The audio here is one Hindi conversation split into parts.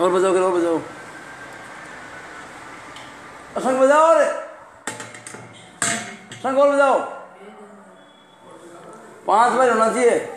और बजाओ करो और बजाओ शंख बजाओ रे शंख और बजाओ पांच बार होना चाहिए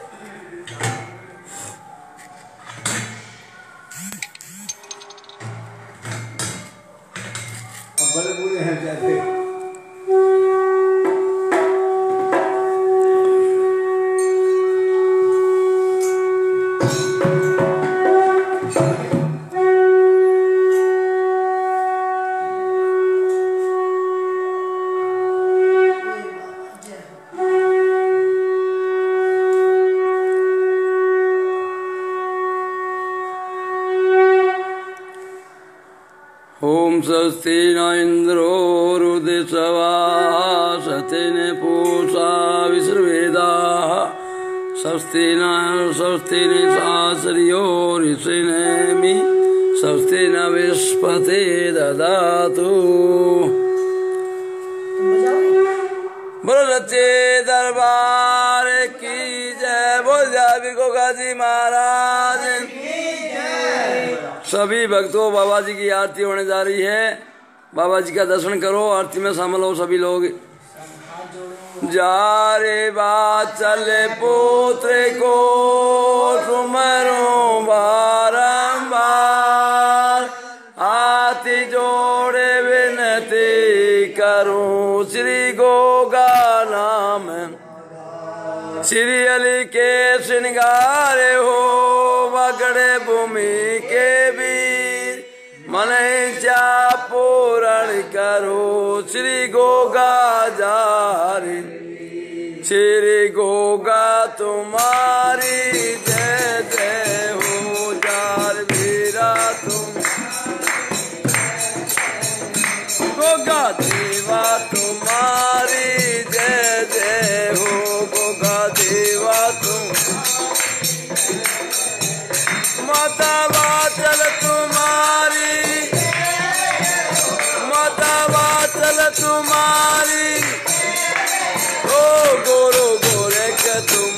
स्वस्ति न स्वस्ति न विस्पति ददातु बोलो दरबार की जय। बोल जाबीर को गाजी महाराज। सभी भक्तों, बाबा जी की आरती होने जा रही है। बाबा जी का दर्शन करो, आरती में शामिल हो सभी लोग। जा रे बात चले पुत्र को सुमरो बारंबार। हाथी जोड़े विनती करूँ श्री गोगा नाम। श्री अली के श्रृंगार हो बगड़े भूमि के वीर मन चा पूरण करो, श्री गोगा जारी। श्री गोगा तुम्हारी जय जय हो जार वीरा तुम गोगा देवा तुम्हारी जय जय हो, गोगा देवा तुम माता बाचल तुम्हारी तुम्हारी। ओ गोरो गोरे के तुम्हारी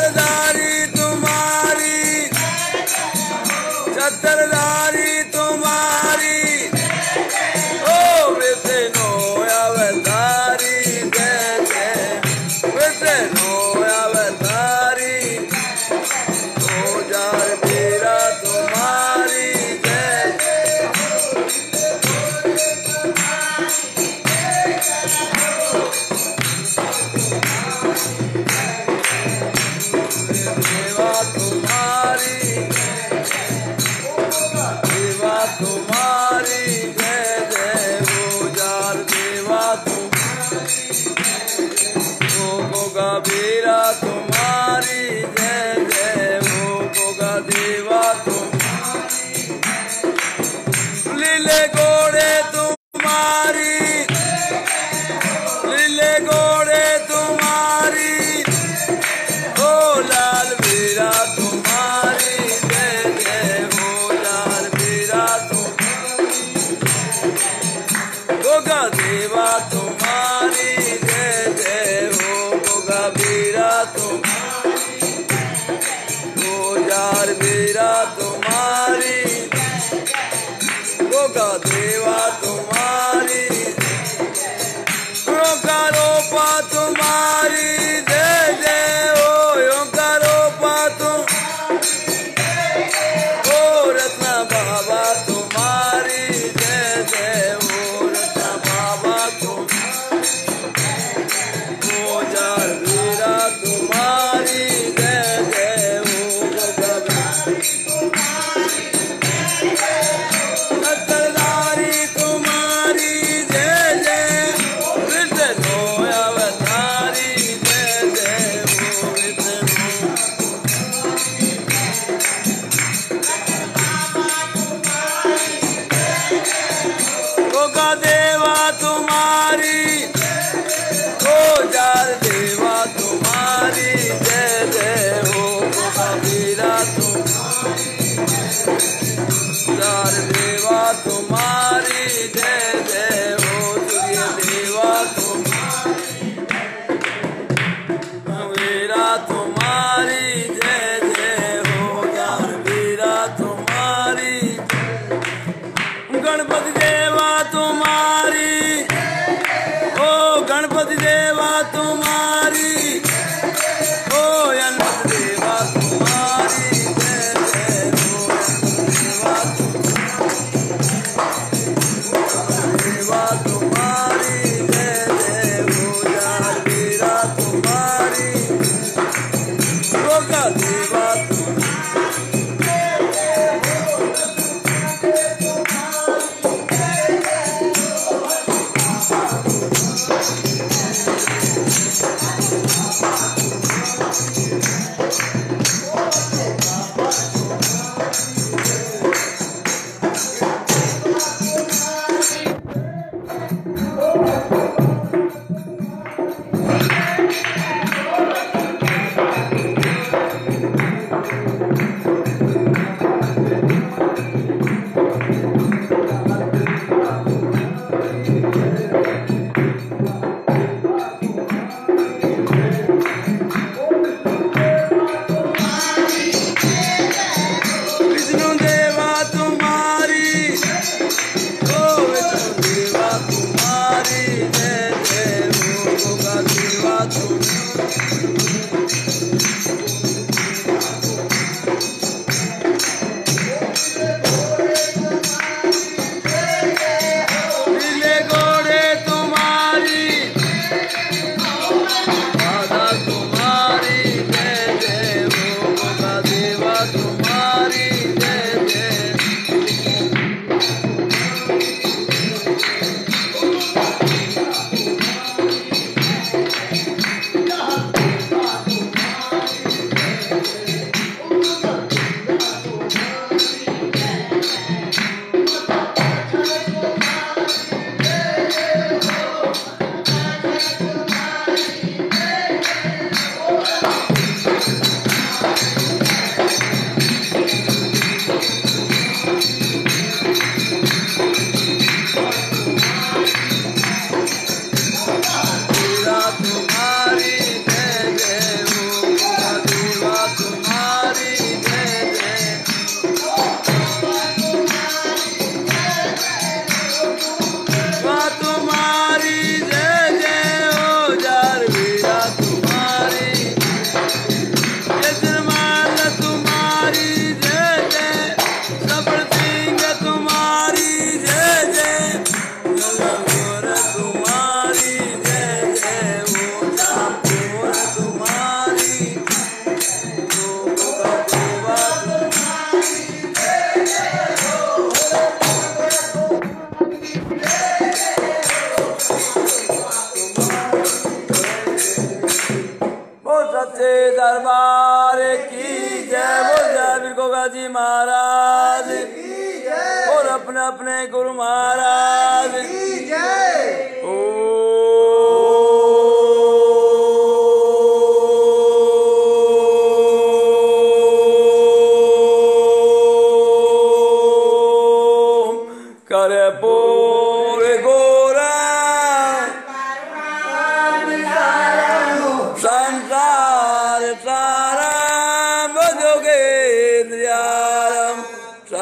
चतरधारी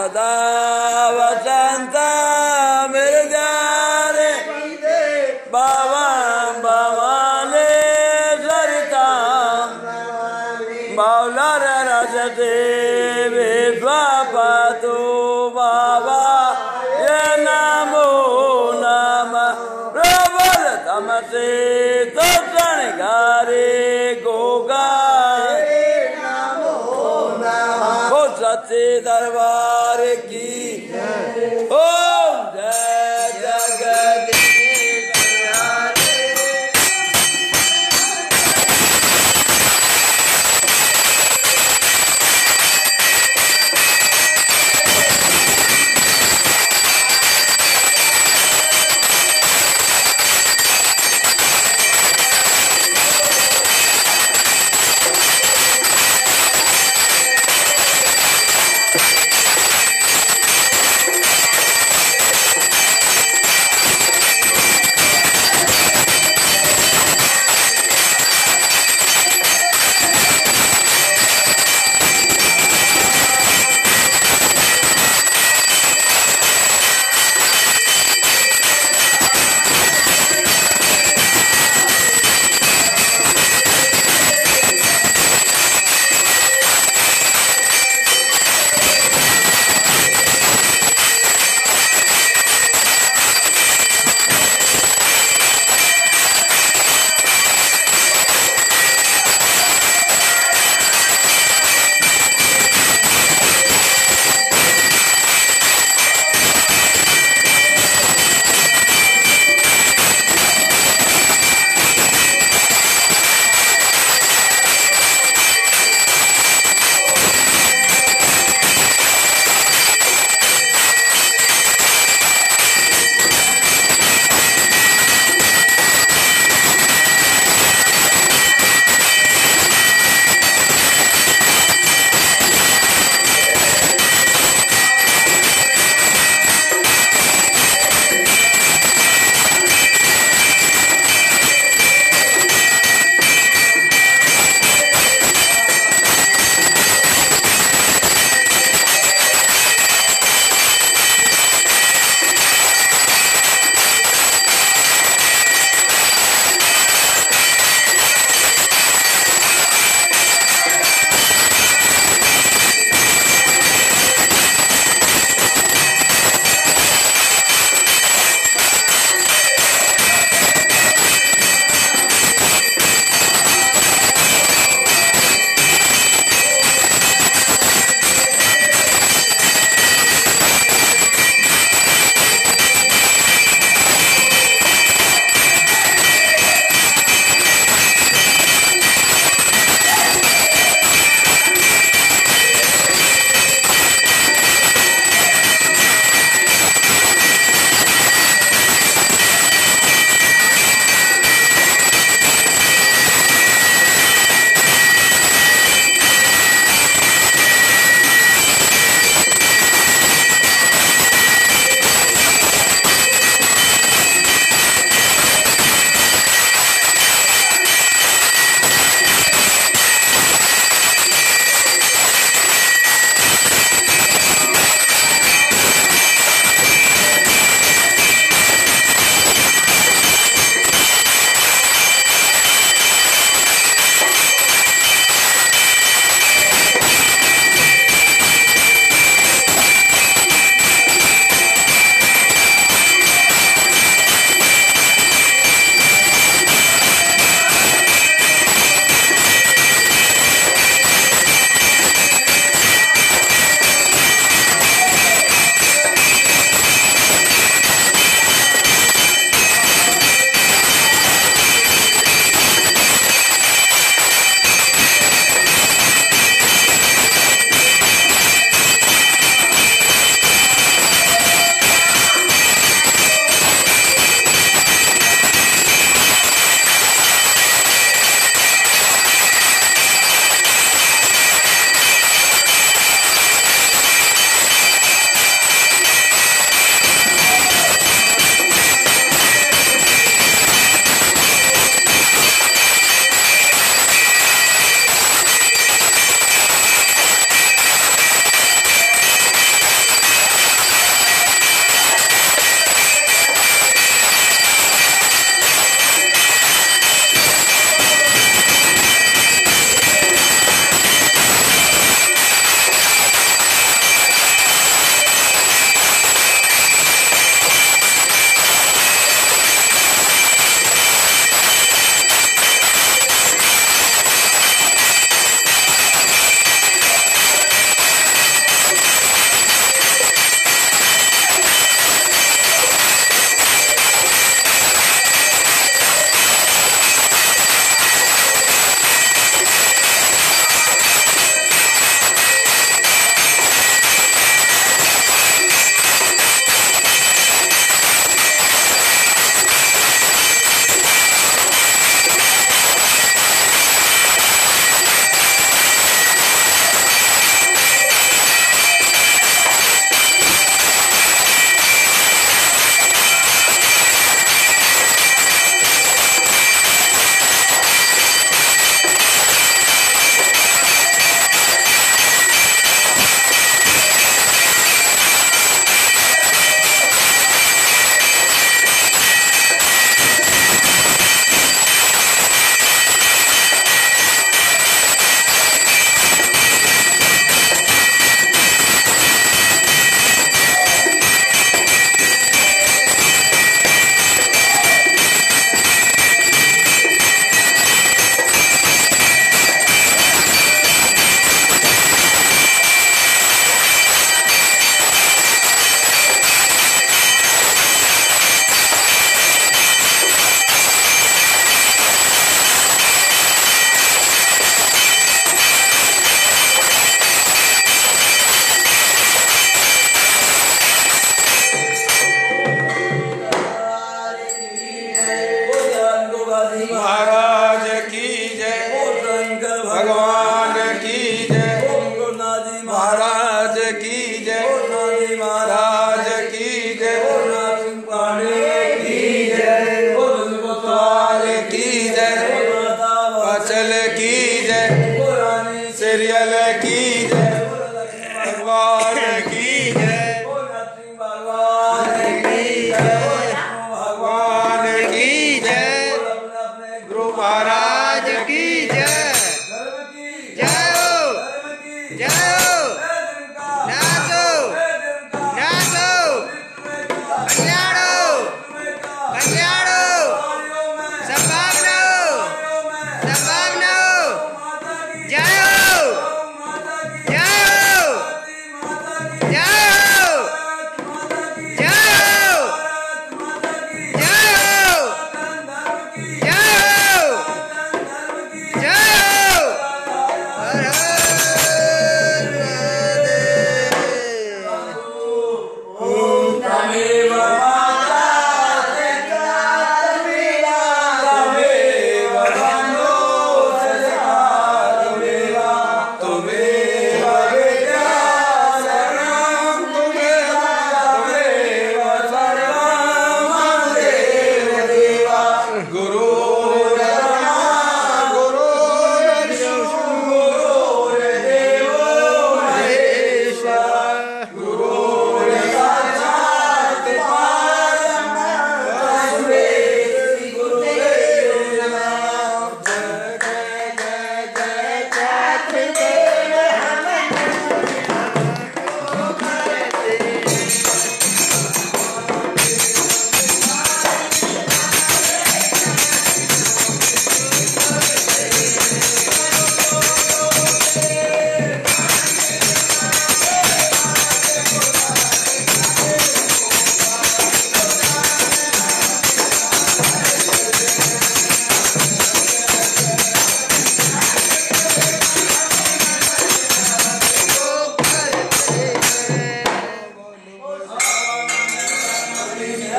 सदा वसंत मेरे जाने। बाबा बाबाले सरिता। मौला रसते विश्वापतु बाबा ये नमो नम। प्रबल तमसे तो गारे गोगा हो सच्चे दरबार।